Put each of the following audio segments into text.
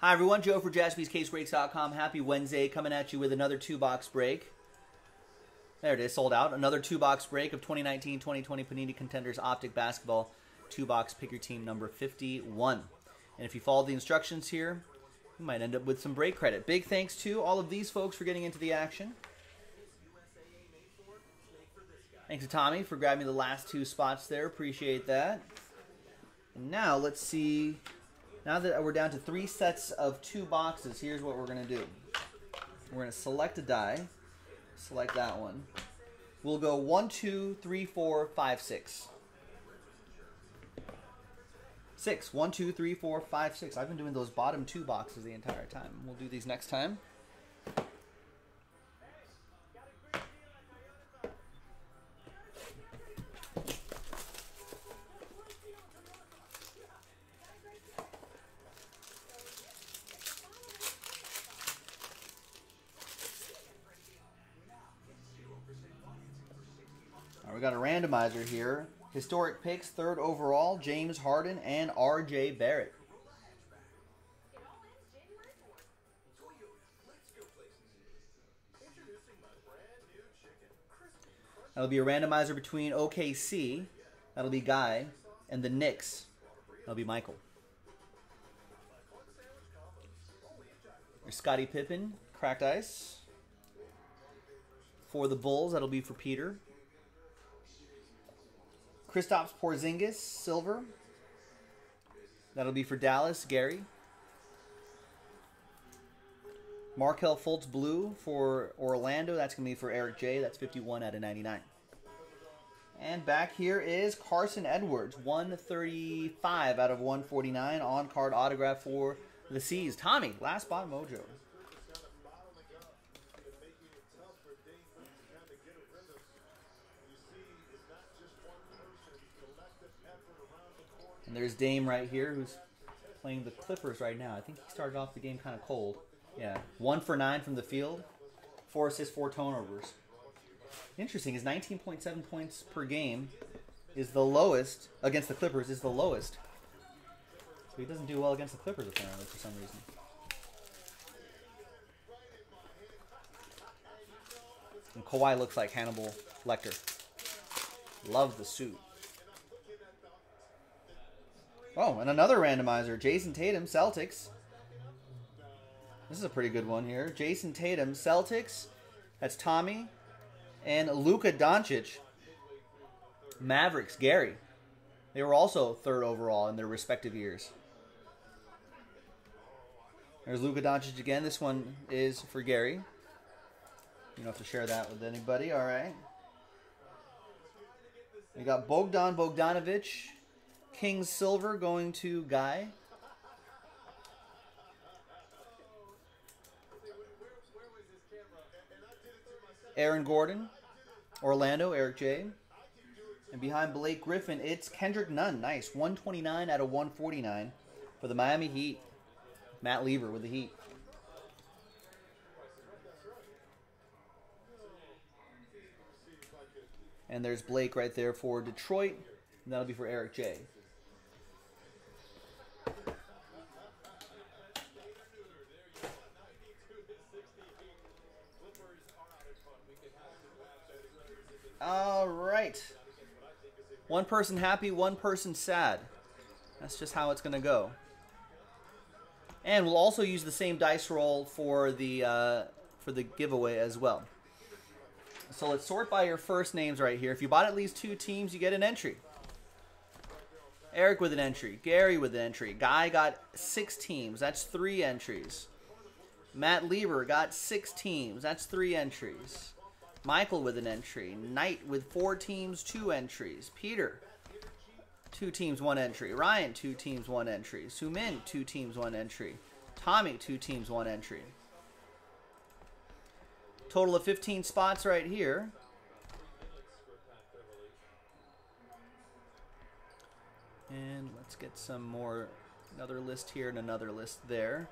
Hi, everyone. Joe for jaspyscasebreaks.com. Happy Wednesday. Coming at you with another two-box break. There it is, sold out. Another two-box break of 2019-2020 Panini Contenders Optic Basketball. Two-box pick your team number 51. And if you follow the instructions here, you might end up with some break credit. Big thanks to all of these folks for getting into the action. Thanks to Tommy for grabbing the last two spots there. Appreciate that. And now let's see. Now that we're down to three sets of two boxes, here's what we're going to do. We're going to select a die. Select that one. We'll go one, two, three, four, five, six. Six. One, two, three, four, five, six. I've been doing those bottom two boxes the entire time. We'll do these next time. We got a randomizer here. Historic picks, third overall, James Harden and R.J. Barrett. That'll be a randomizer between OKC, that'll be Guy, and the Knicks, that'll be Michael. There's Scottie Pippen, cracked ice. For the Bulls, that'll be for Peter. Kristaps Porzingis, silver. That'll be for Dallas, Gary. Markelle Fultz, blue for Orlando. That's going to be for Eric J. That's 51 out of 99. And back here is Carson Edwards, 135 out of 149 on card autograph for the Seas. Tommy, last spot mojo. And there's Dame right here who's playing the Clippers right now. I think he started off the game kind of cold. Yeah, one for nine from the field, four assists, four turnovers. Interesting is 19.7 points per game is the lowest against the Clippers is the lowest. So he doesn't do well against the Clippers apparently for some reason. And Kawhi looks like Hannibal Lecter. Love the suit. Oh, and another randomizer. Jayson Tatum, Celtics. This is a pretty good one here. Jayson Tatum, Celtics. That's Tommy. And Luka Doncic, Mavericks, Gary. They were also third overall in their respective years. There's Luka Doncic again. This one is for Gary. You don't have to share that with anybody. All right. We got Bogdan Bogdanovic, King's Silver going to Guy. Aaron Gordon, Orlando, Eric J. And behind Blake Griffin, it's Kendrick Nunn. Nice. 129 out of 149 for the Miami Heat. Matt Lever with the Heat. And there's Blake right there for Detroit. And that'll be for Eric J. All right. One person happy, one person sad. That's just how it's going to go. And we'll also use the same dice roll for the uh, for the giveaway as well. So let's sort by your first names right here. If you bought at least two teams, you get an entry. Eric with an entry. Gary with an entry. Guy got six teams. That's three entries. Matt Lieber got six teams. That's three entries. Michael with an entry. Knight with four teams, two entries. Peter, two teams, one entry. Ryan, two teams, one entry. Sumin, two teams, one entry. Tommy, two teams, one entry. Total of 15 spots right here. And let's get some more, another list here and another list there.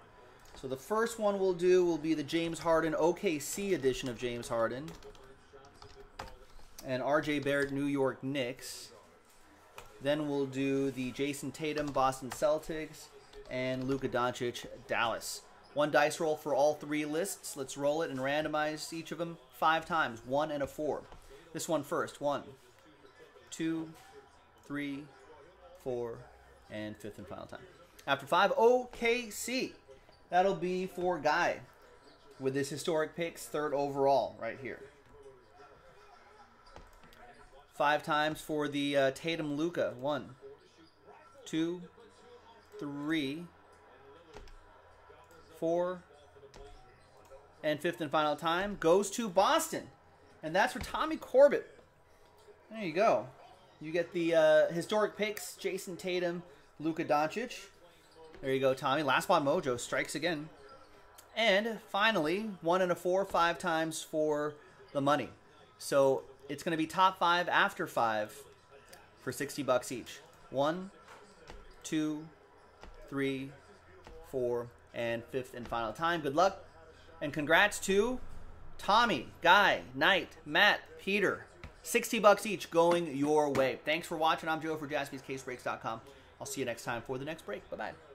So the first one we'll do will be the James Harden OKC edition of James Harden. And RJ Barrett New York Knicks. Then we'll do the Jayson Tatum Boston Celtics. and Luka Doncic, Dallas. One dice roll for all three lists. Let's roll it and randomize each of them five times. One and a four. This one first. One, two, three, four, and fifth and final time. After five, OKC. That'll be for Guy with his historic picks, third overall, right here. Five times for the uh, Tatum Luka. One, two, three, four, and fifth and final time goes to Boston. And that's for Tommy Corbett. There you go. You get the uh, historic picks Jayson Tatum, Luka Doncic. There you go, Tommy. Last spot mojo strikes again. And finally, one and a four, five times for the money. So it's going to be top five after five for 60 bucks each. One, two, three, four, and fifth and final time. Good luck. And congrats to Tommy, Guy, Knight, Matt, Peter. 60 bucks each going your way. Thanks for watching. I'm Joe for jaspyscasebreaks.com. I'll see you next time for the next break. Bye-bye.